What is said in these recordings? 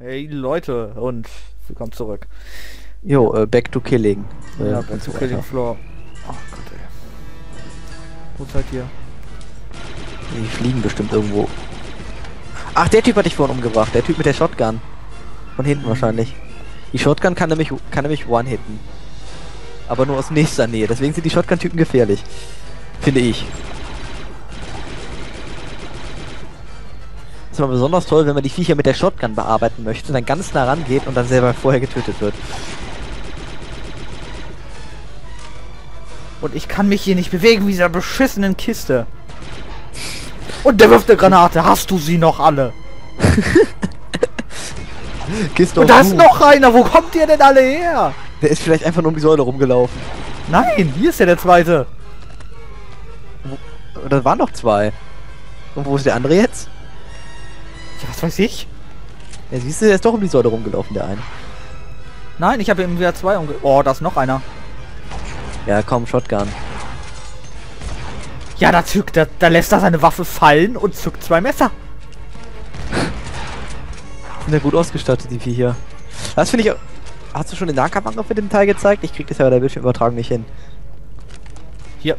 Hey Leute und willkommen zurück. Jo, äh, back to killing. Äh, ja, und back to Killing. Floor. Oh Gott ey. Wo seid ihr? Die fliegen bestimmt irgendwo. Ach, der Typ hat dich vorhin umgebracht. Der Typ mit der Shotgun. Von hinten wahrscheinlich. Die Shotgun kann nämlich, kann nämlich one-hitten. Aber nur aus nächster Nähe. Deswegen sind die Shotgun-Typen gefährlich. Finde ich. Ist immer besonders toll, wenn man die Viecher mit der Shotgun bearbeiten möchte, dann ganz nah rangeht und dann selber vorher getötet wird. Und ich kann mich hier nicht bewegen wie dieser beschissenen Kiste. Und der wirft eine Granate. Hast du sie noch alle? Kiste Und da ist noch einer. Wo kommt ihr denn alle her? Der ist vielleicht einfach nur um die Säule rumgelaufen. Nein, hier ist ja der zweite. Oder waren noch zwei. Und wo ist der andere jetzt? Weiß ich? Ja, siehst du, der ist doch um die Säule rumgelaufen, der eine. Nein, ich habe im wieder zwei umge... Oh, da ist noch einer. Ja, komm, Shotgun. Ja, da zückt er, da lässt er seine Waffe fallen und zückt zwei Messer. Sind ja gut ausgestattet, die vier hier. Das finde ich... auch- Hast du schon den Nahkampfangriff mit dem Teil gezeigt? Ich krieg das ja bei der Bildschirmübertragung nicht hin. Hier.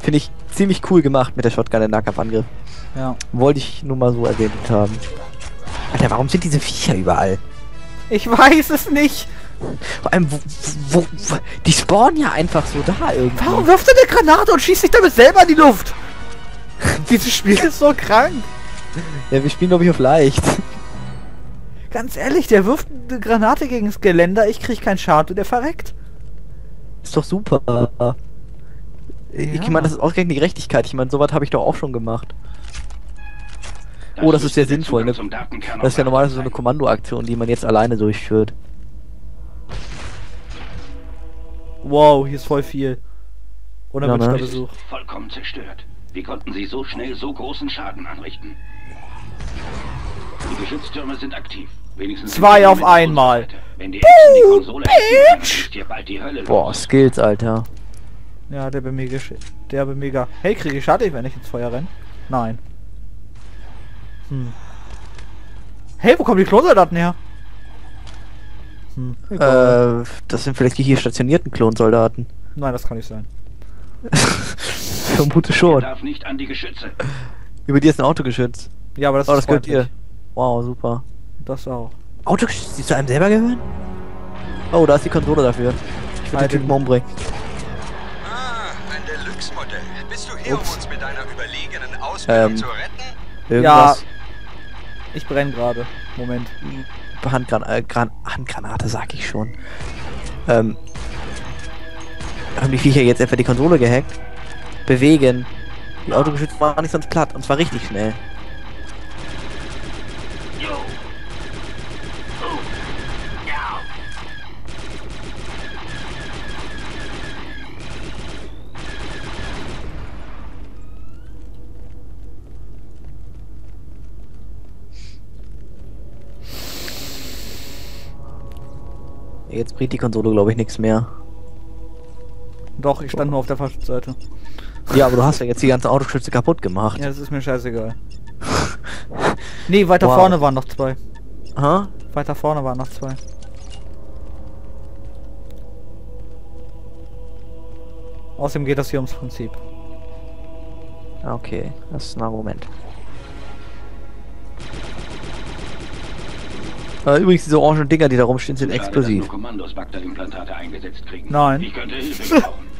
Finde ich ziemlich cool gemacht mit der Shotgun, der Nahkampfangriff. Ja. Wollte ich nur mal so erwähnt haben. Alter, warum sind diese Viecher überall? Ich weiß es nicht. Vor allem, wo, wo, wo die spawnen ja einfach so da irgendwie. Warum wirft er eine Granate und schießt sich damit selber in die Luft? Dieses Spiel ist so krank. Ja, wir spielen glaube ich auf leicht. Ganz ehrlich, der wirft eine Granate gegen das Geländer, ich krieg keinen Schaden und der verreckt. Ist doch super. Ich Ja. meine, das ist ausgerechnet die Gerechtigkeit. Ich meine, sowas habe ich doch auch schon gemacht. Oh, das ist sehr sinnvoll, ne? Das ist ja normalerweise so eine Kommandoaktion, die man jetzt alleine durchführt. Wow, hier ist voll viel. Unerwünschter ne? Besuch. Vollkommen zerstört. Wie konnten sie so schnell so großen Schaden anrichten? Die Geschütztürme sind aktiv. Wenigstens Zwei auf einmal. Wenn die Konsole ist hier bald die Hölle Boah, los. Skills, Alter. Ja, der bei gesch- der bei mega. Hey, kriege ich Schaden, wenn ich ins Feuer renne? Nein. Hey, wo kommen die Klonsoldaten her? Hm. Äh, das sind vielleicht die hier stationierten Klonsoldaten. Nein, das kann nicht sein. Vermute schon. darf nicht an die Geschütze. Über dir ist ein Autogeschütz. Ja, aber das Oh, ist das gehört dir. Wow, super. Das auch. Autogeschütz, die zu einem selber gehören? Oh, da ist die Konsole dafür. Ich will den Typen umbringen. Ah, ein Deluxe-Modell. Bist du hier, Ups. um uns mit deiner überlegenen Ausbildung Ähm. zu retten? Irgendwas. Ich brenne gerade. Moment. Handgran äh, Gran Handgranate, sag ich schon. Ähm. Haben die Viecher jetzt einfach die Konsole gehackt? Bewegen. Die Autogeschütze waren nicht sonst platt und zwar richtig schnell. Jetzt bringt die Konsole, glaube ich, nichts mehr. Doch, ich stand nur auf der falschen Seite. Ja, aber du hast ja jetzt die ganze Autogeschütze kaputt gemacht. Ja, das ist mir scheißegal. nee, weiter Wow. vorne waren noch zwei. Aha. Weiter vorne waren noch zwei. Außerdem geht das hier ums Prinzip. Okay, das ist ein Argument. Übrigens, diese orangen Dinger, die da rumstehen, sind explosiv. Kommandos eingesetzt kriegen. Nein. Ich könnte Hilfe brauchen.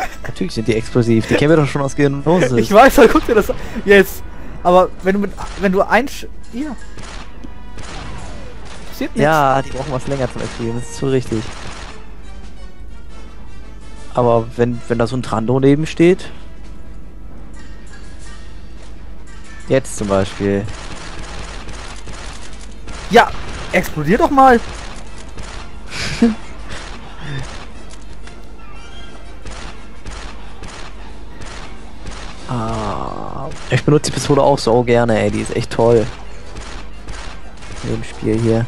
Natürlich sind die explosiv. Die kennen wir doch schon aus Genosis. Ich weiß, aber guck dir das an. Jetzt. Aber wenn du mit. Wenn du ein. Sch- Hier. Passiert nichts. Ja, die brauchen was länger zum Explodieren, das ist so richtig. Aber wenn, wenn da so ein Trando neben steht. Jetzt zum Beispiel. Ja, explodier doch mal. Ah, ich benutze die Pistole auch so gerne, ey. Die ist echt toll. In dem Spiel hier.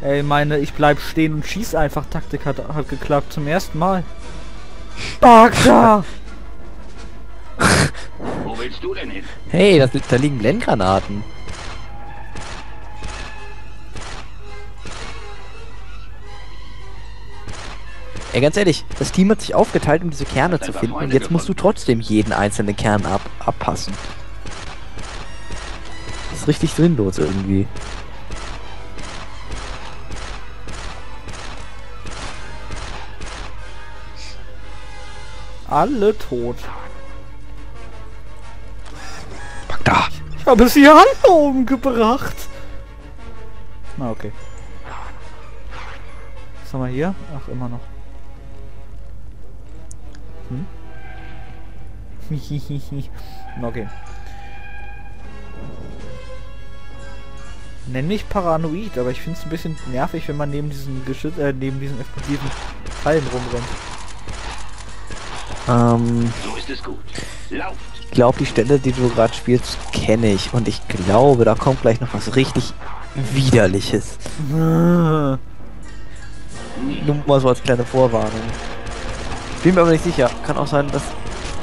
Ey, meine, ich bleib stehen und schieß einfach Taktik hat, hat geklappt zum ersten Mal. Bagda! Willst du denn hin? Hey, das, da liegen Blendgranaten. Ey, ganz ehrlich, das Team hat sich aufgeteilt, um diese Kerne zu finden und jetzt musst du trotzdem jeden einzelnen Kern ab abpassen. Das ist richtig sinnlos irgendwie. Alle tot. Habe sie alle umgebracht. Na, okay. Was haben wir hier? Ach, immer noch. Hm? okay. Nenn mich paranoid, aber ich finde es ein bisschen nervig, wenn man neben diesen Geschütz äh, neben diesen explosiven Fallen rumrennt. Ähm, So ist es gut. Lauft! Ich glaube, die Stelle, die du gerade spielst, kenne ich. Und ich glaube, da kommt gleich noch was richtig Widerliches. Nur mal so als kleine Vorwarnung. Bin mir aber nicht sicher. Kann auch sein, dass...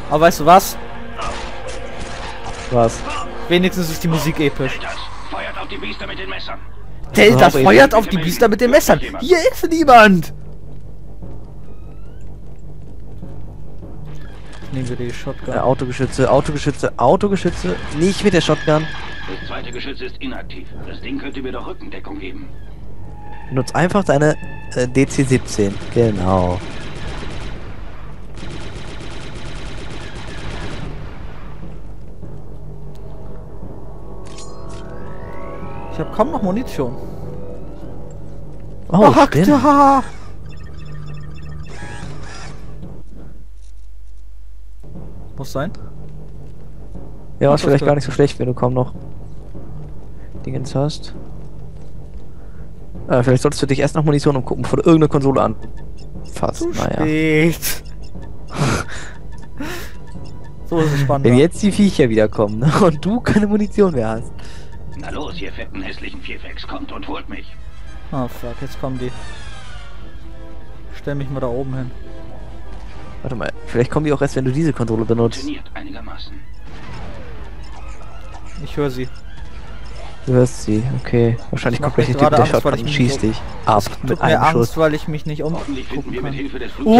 Aber weißt du was? Was? Wenigstens ist die Musik episch. Das feuert auf die Biester mit den Messern. Delta aber feuert auf die Biester mit den Messern. Hier ist niemand. Nehmen wir die Shotgun. Äh, Autogeschütze, Autogeschütze, Autogeschütze. Nicht mit der Shotgun. Das zweite Geschütz ist inaktiv. Das Ding könnte mir doch Rückendeckung geben. Benutzt einfach deine äh, DC-17. Genau. Ich habe kaum noch Munition. Oh, stimmt. Muss sein. Ja, ist das vielleicht gar nicht so schlecht, wenn du kaum noch Dingens hast. Äh, vielleicht solltest du dich erst nach Munition umgucken, bevor du irgendeine Konsole anfasst. Zu Naja. spät. so ist es spannend. Wenn jetzt die Viecher wiederkommen ne? und du keine Munition mehr hast. Na los, ihr fetten hässlichen Vierfacks, kommt und holt mich. Ah fuck, jetzt kommen die. Stell mich mal da oben hin. Warte mal, vielleicht kommen die auch erst, wenn du diese Konsole benutzt. Ich höre sie. Du hörst sie, okay. Wahrscheinlich kommt gleich der Typ der Shotgun und schießt so- dich ab mit einem Angst, Schuss. weil ich mich nicht des Oh,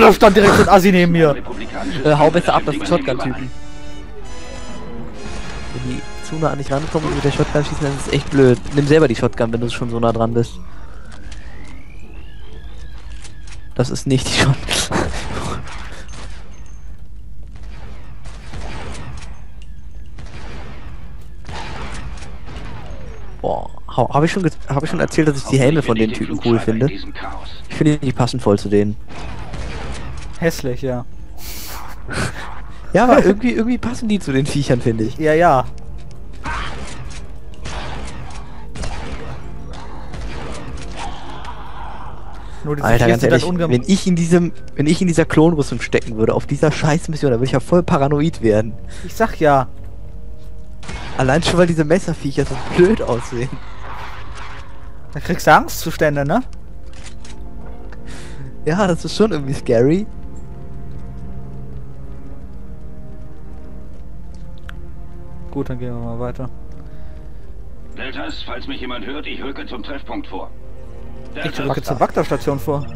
da stand direkt so ein Assi neben mir. Äh, hau besser ab, das übernehmen Shotgun-Typen. Wenn die zu nah an dich rankommen und mit der Shotgun schießen, dann ist es echt blöd. Nimm selber die Shotgun, wenn du schon so nah dran bist. Das ist nicht die Shotgun. Boah, habe ich schon hab ich schon erzählt, dass ich die Helme von den Typen cool finde? Ich finde die passen voll zu denen. Hässlich, ja. Ja, aber irgendwie irgendwie passen die zu den Viechern, finde ich. Ja, ja. Alter, ganz ehrlich, wenn ich in diesem, wenn ich in dieser Klonrüstung stecken würde, auf dieser Scheißmission, dann würde ich ja voll paranoid werden. Ich sag ja. Allein schon, weil diese Messerviecher so blöd aussehen. Da kriegst du Angstzustände, ne? Ja, das ist schon irgendwie scary. Gut, dann gehen wir mal weiter. Deltas, falls mich jemand hört, ich rücke zum Treffpunkt vor. Ich Deltas, rücke zur Bagdad-Station vor.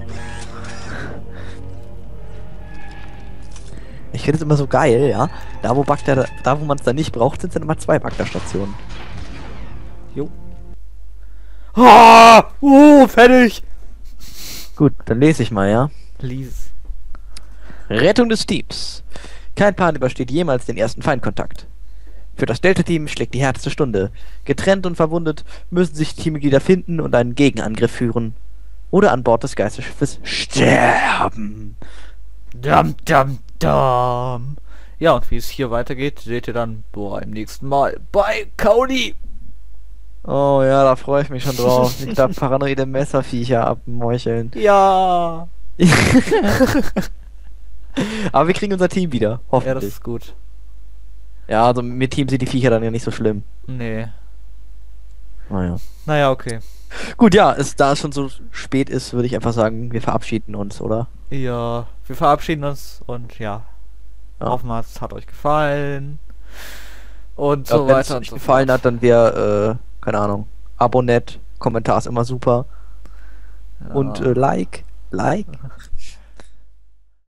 Ich finde es immer so geil, ja. Da wo Bagdad, da wo man es dann nicht braucht, sind dann immer zwei Bagdad-Stationen. Jo. Ah! Uh, fertig! Gut, dann lese ich mal, ja. Lies. Rettung des Teams. Kein Plan übersteht jemals den ersten Feindkontakt. Für das Delta-Team schlägt die härteste Stunde. Getrennt und verwundet müssen sich die Teammitglieder finden und einen Gegenangriff führen. Oder an Bord des Geisterschiffes sterben. Dam, dam, dam. Ja, und wie es hier weitergeht, seht ihr dann boah, im nächsten Mal bei Cody. Oh ja, da freue ich mich schon drauf. Ich darf paranoide Messerviecher abmeucheln. Ja. Aber wir kriegen unser Team wieder, Ja, das hoffentlich. ist gut. Ja, also mit Team sind die Viecher dann ja nicht so schlimm. Nee. Naja. Naja, okay. Gut, ja, es, da es schon so spät ist, würde ich einfach sagen, wir verabschieden uns, oder? Ja, wir verabschieden uns und ja. Ja. Hoffen wir, es hat euch gefallen. Und Ja, so Wenn es weiter euch so gefallen fort. hat, dann wäre, äh, keine Ahnung, Abonnett, Kommentar ist immer super. Ja. Und äh, Like, Like.